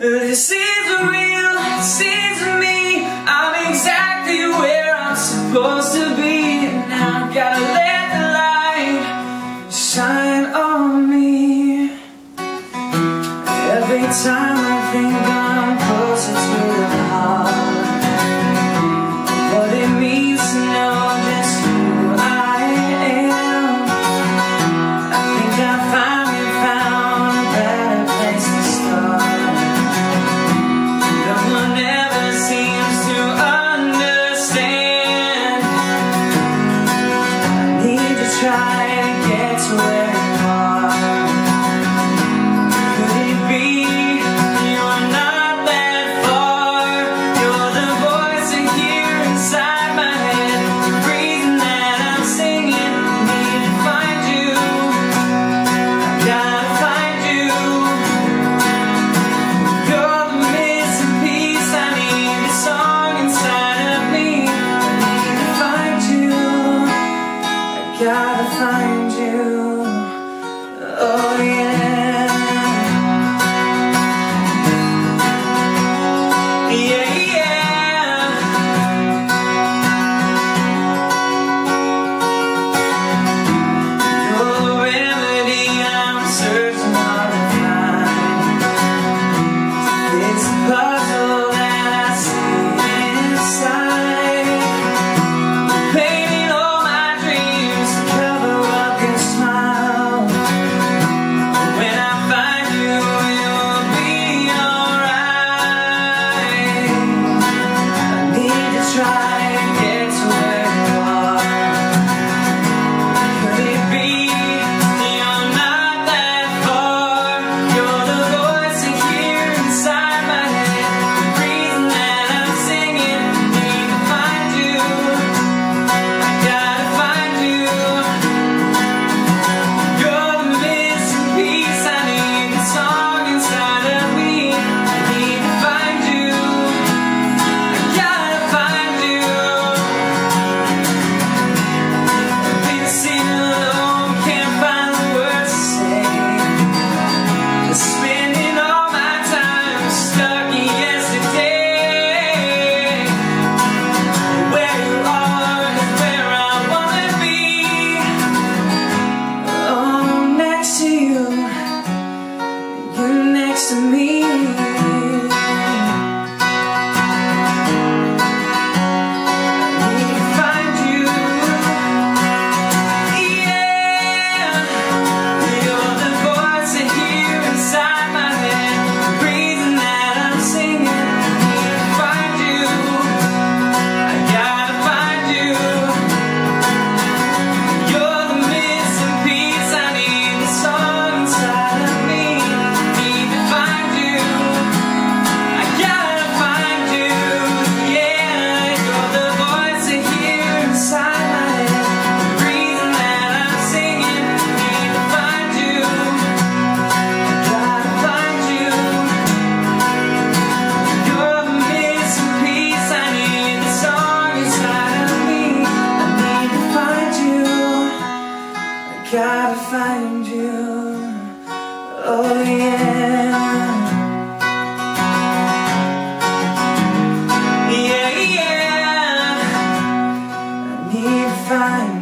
It seems real, it seems to me. I'm exactly where I'm supposed to be. And I've gotta let the light shine on me. Every time I think I'm closer to the heart What it means to know Oh yeah. Yeah, yeah. I need to find